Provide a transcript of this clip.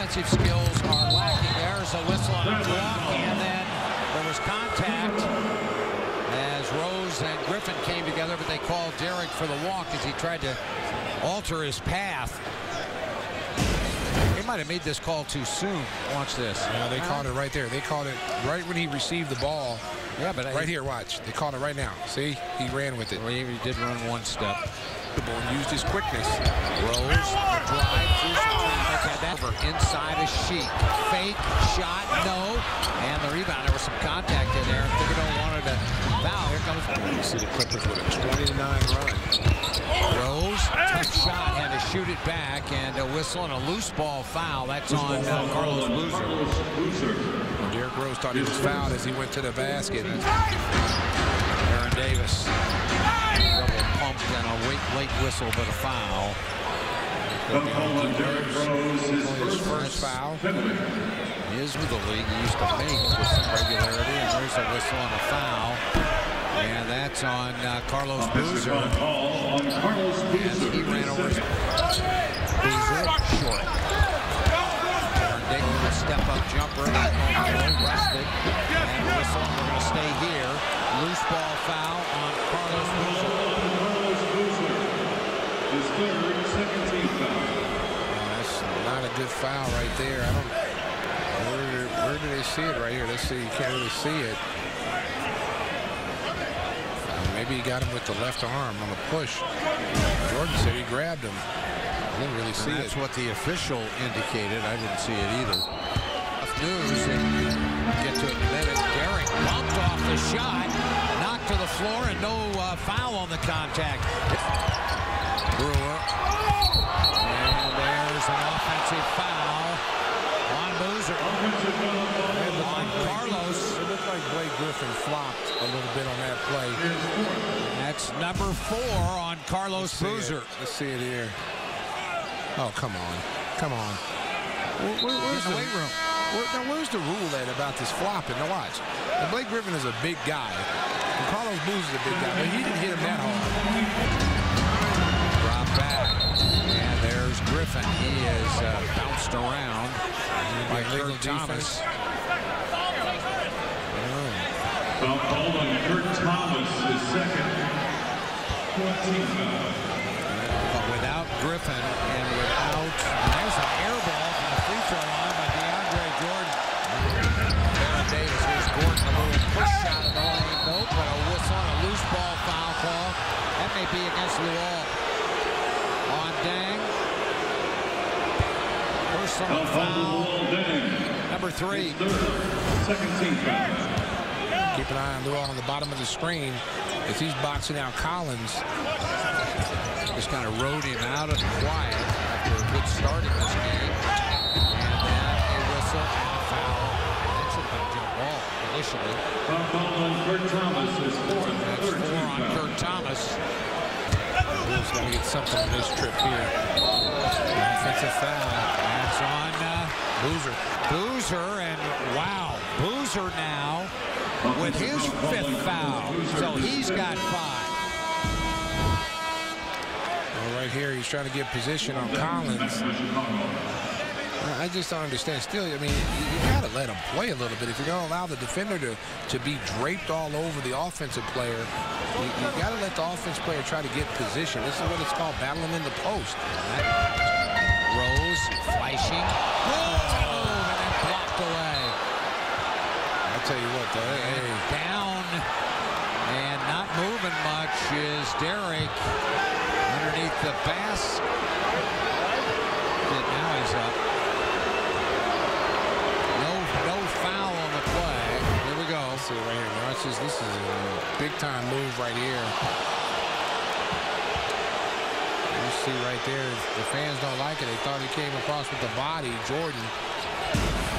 offensive skills are lacking. There's a whistle on a walk, and then there was contact as Rose and Griffin came together, but they called Derrick for the walk as he tried to alter his path. They might have made this call too soon. Watch this. Yeah, they called it right there. They called it right when he received the ball. Yeah, but right here, watch. They caught it right now. See, he ran with it. Well, he did run one step. And used his quickness. Rose, drive through some traffic, had that over inside a sheet. Fake shot, no, and the rebound. There was some contact in there. Thibodeau wanted to foul. Here comes. You see the Clippers with a 29 run. Rose, tough shot, had to shoot it back, and a whistle and a loose ball foul. That's on uh, Carlos Boozer. Derrick Rose thought he was fouled as he went to the basket. Baron Davis. Double pumped and a late, late whistle, but a foul. His first foul. Is with the league. He used to make with some regularity, and there's a whistle and a foul. And that's on uh, Carlos Boozer. As he ran over his Boozer short. Baron Davis with a step-up jumper. Rested. And whistle. We're going to stay here. Loose ball foul on Carlos Boozer. His third second team foul. That's not a good foul right there. I don't. Where, where do they see it right here? Let's see. You can't really see it. Maybe he got him with the left arm on the push. Jordan said he grabbed him. I didn't really see that's it. what the official indicated. I didn't see it either. News, and get to it in a. Derrick bumped off the shot, knocked to the floor, and no uh, foul on the contact. Brewer. And there's an offensive foul on Boozer. Carlos. It looked like Blake Griffin flopped a little bit on that play. That's number four on Carlos. Boozer. Let's see it here. Oh, come on. Come on. Where, where- where's the the weight room. Where, now, where's the rule at about this flopping? Now, watch. Now, Blake Griffin is a big guy. And Carlos Boozer is a big guy, but he didn't hit him that hard. Drop back. And there's Griffin. He is uh, bounced around by Kurt Thomas. defense. Called on Kurt Thomas, his second. 14. But without Griffin and without, and there's an air ball from the free throw line by DeAndre Jordan. Baron Davis, here's Gordon, a little push shot in the lane. Nope, but a whistle and a loose ball foul call. That may be against the wall. On Deng. Personal Foul called on foul, Luol Deng. number three. Second team foul. Keep an eye on Luol on the bottom of the screen as he's boxing out Collins. Just kind of rode him out of the quiet after a good start in this game. And then a whistle and a foul. That should have a jump ball initially. That's four on. Kurt Thomas. Bulls got to get something on this trip here. Offensive foul. That's on uh, Boozer. Boozer. And wow, Boozer now with his fifth foul. So he's got five. Well, right here, he's trying to get position on Collins. I just don't understand. Still, I mean, you, you got to let him play a little bit. If you're going to allow the defender to, to be draped all over the offensive player, you, you got to let the offense player try to get position. This is what it's called, battling in the post. Rose flashing. Oh, and then blocked away. I'll tell you what, though, hey, Down and not moving much is Derrick underneath the basket. Now he's up. No, no foul on the play. Here we go. see right here. This is a big-time move right here. You see right there, the fans don't like it. They thought he came across with the body. Jordan